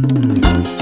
Música mm.